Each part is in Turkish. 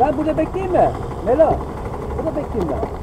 Ben burada bekleyeyim mi? Mela, burada bekleyeyim ben.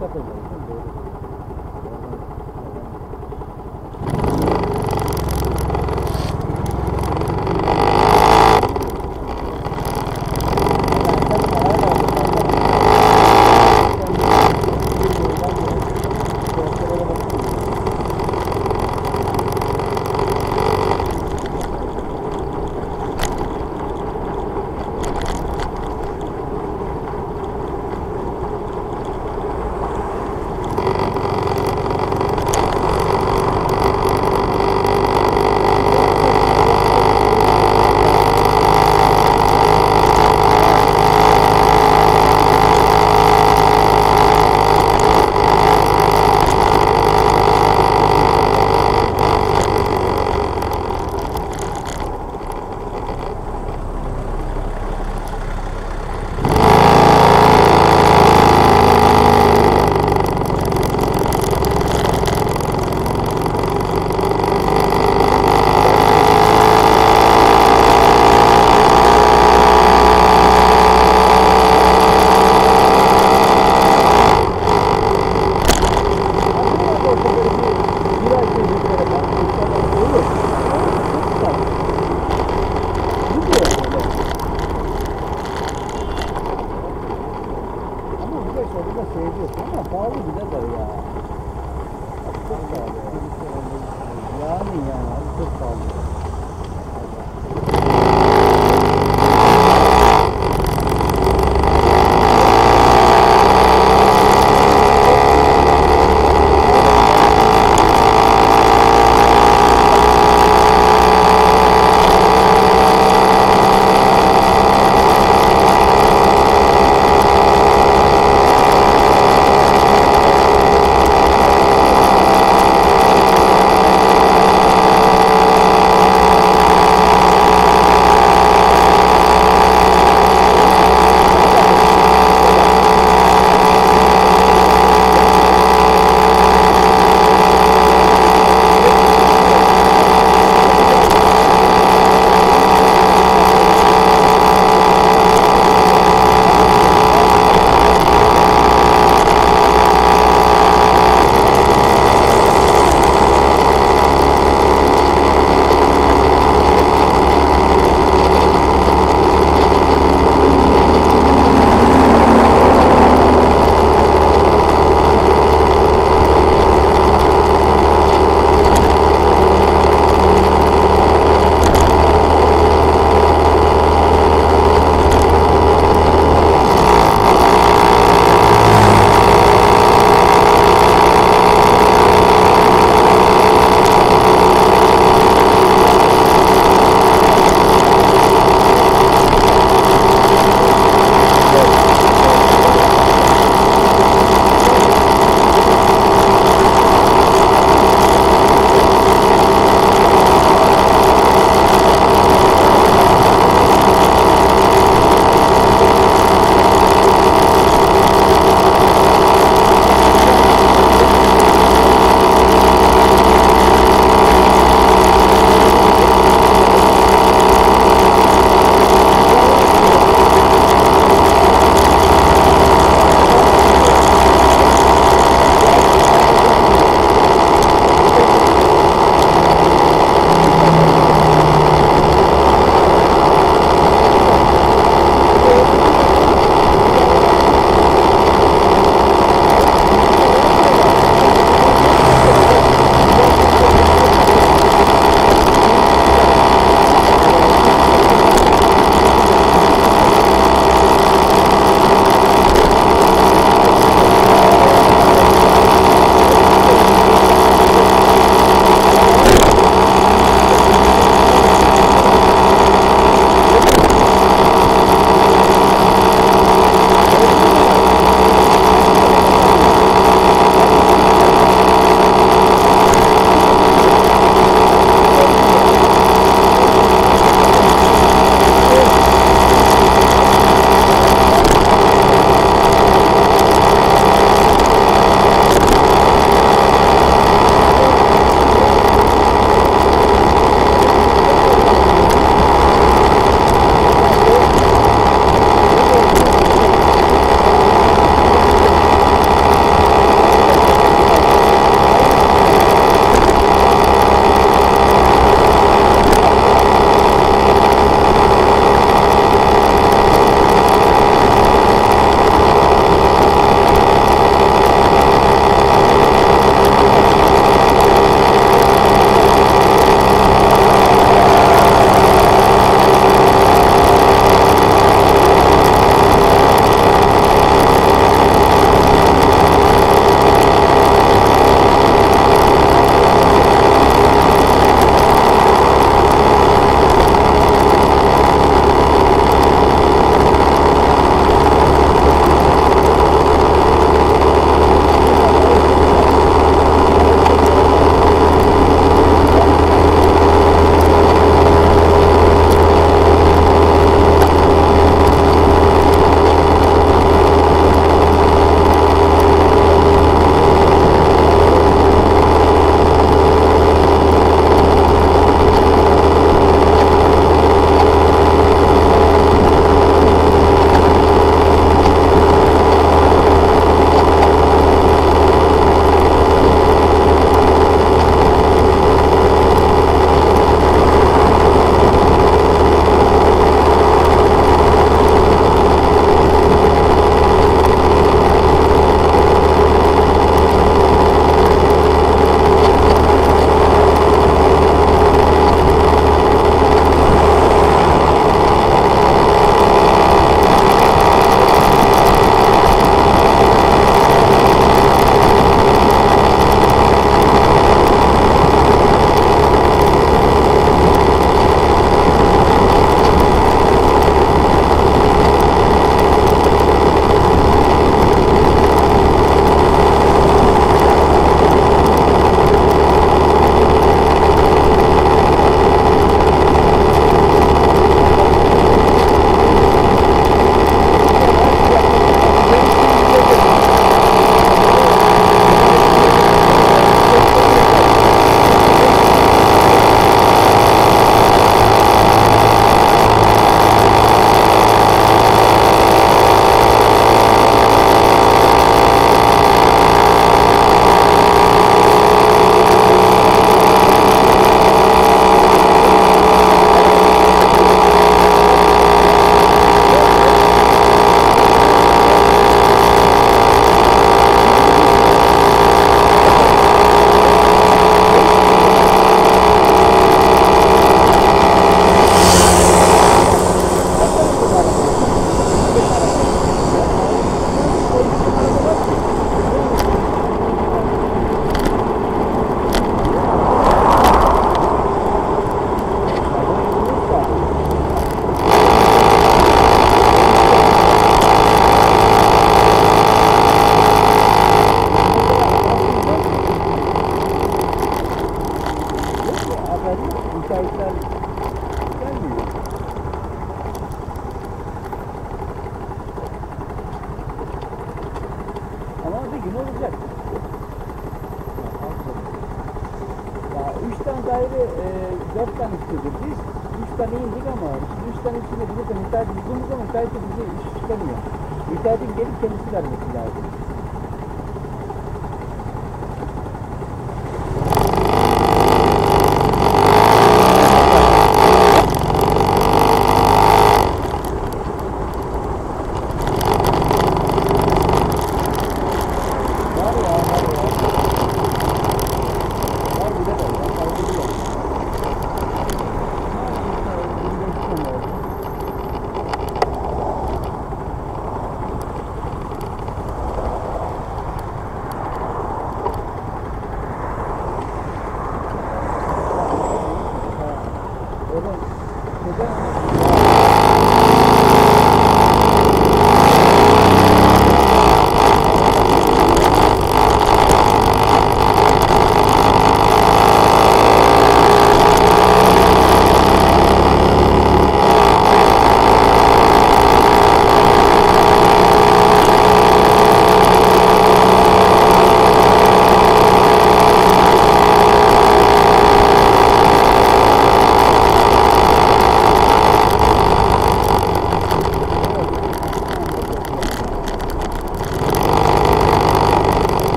近くにいるんで。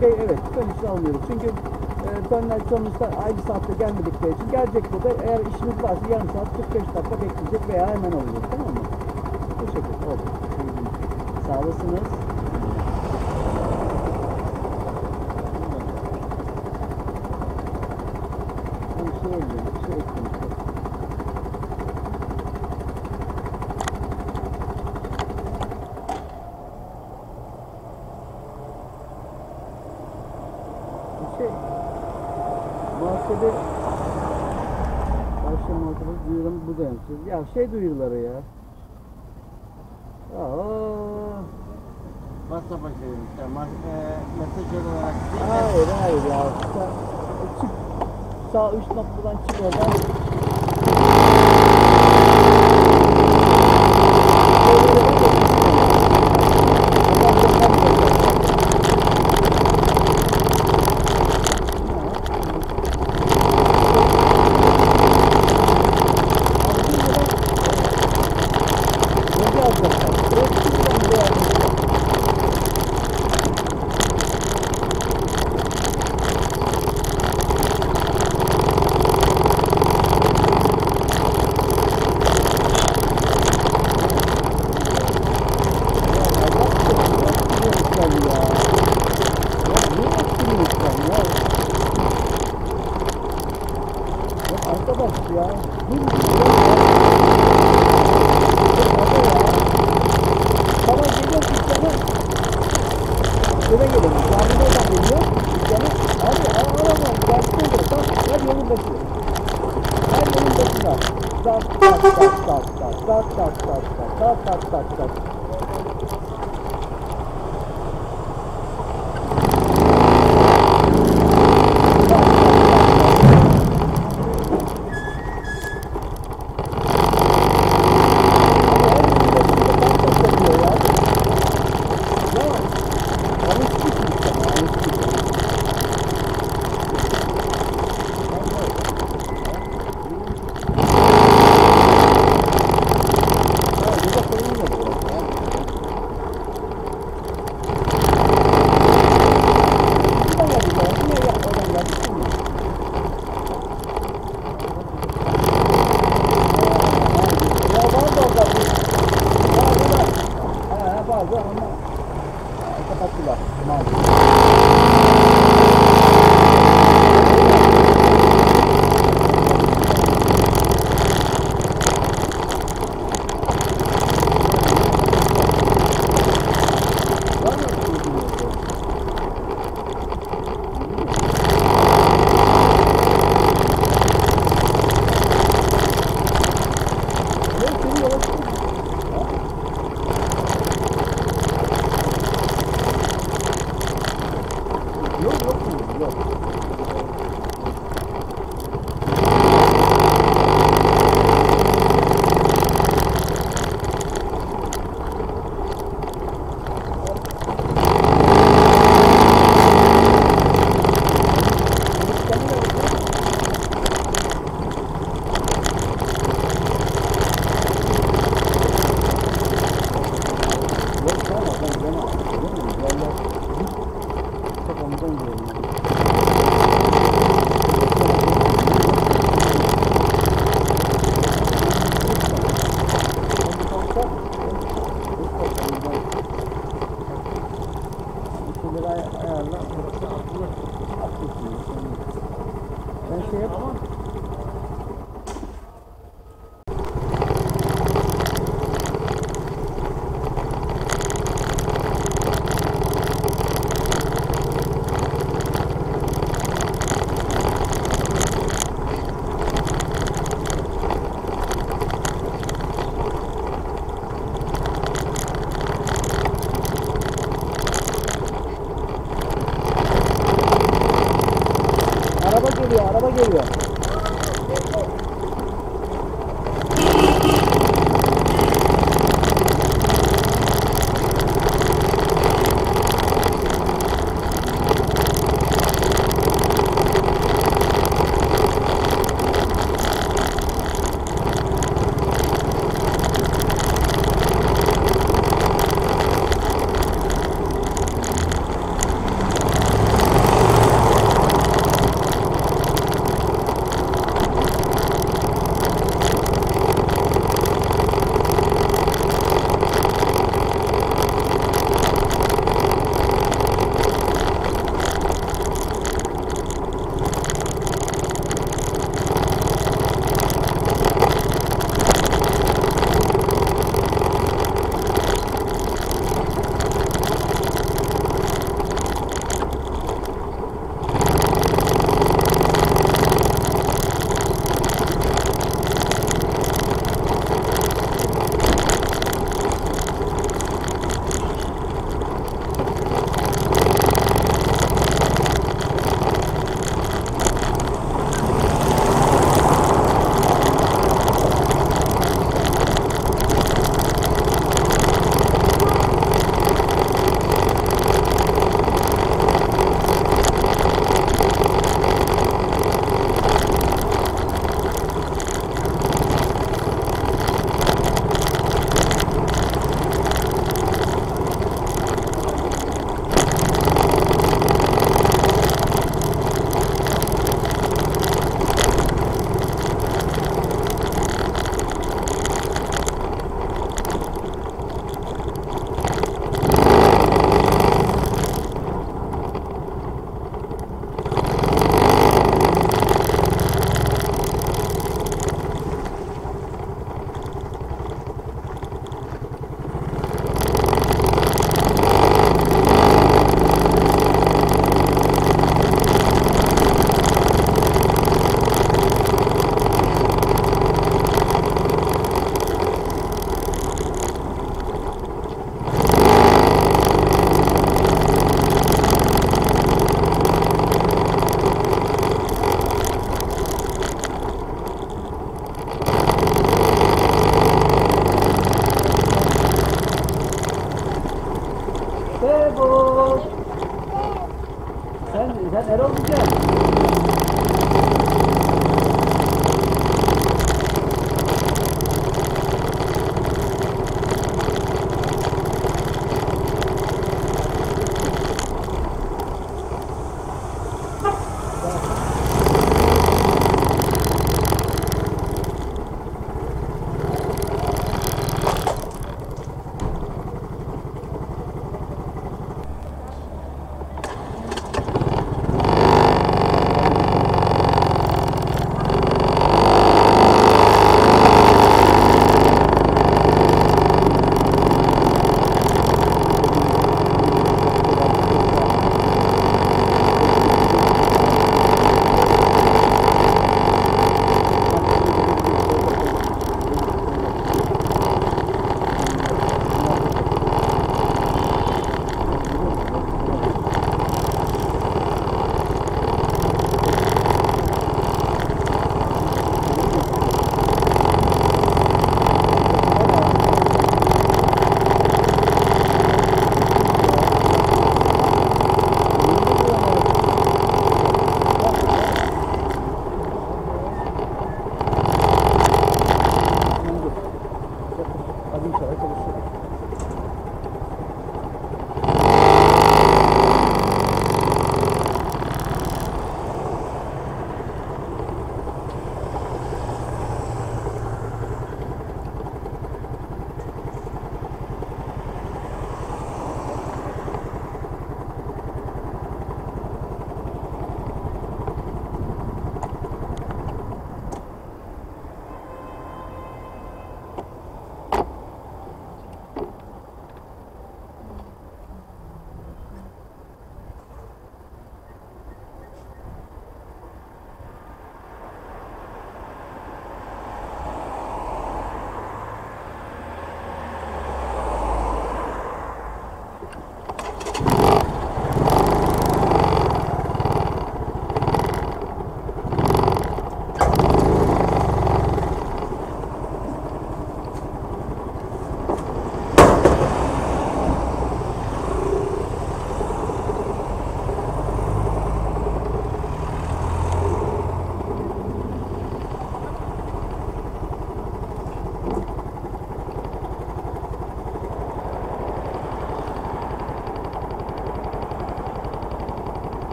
Ve evet, ön için almıyoruz. Çünkü e, tonel sonuçta aynı saatte gelmedikleri için gelecek burada. Eğer işiniz varsa yarım saat 45 dakika bekleyecek veya hemen alacak. Tamam mı? Bu şekilde oldu. Sağ olasınız. Bir şey şey. Bu da. Ya şey duyuruları ya. Aa, WhatsApp'a çevirmişler. Ma- e, mesaj olarak değil de hayır hayır ya. Sen, çık sağ üst noktadan çık oradan.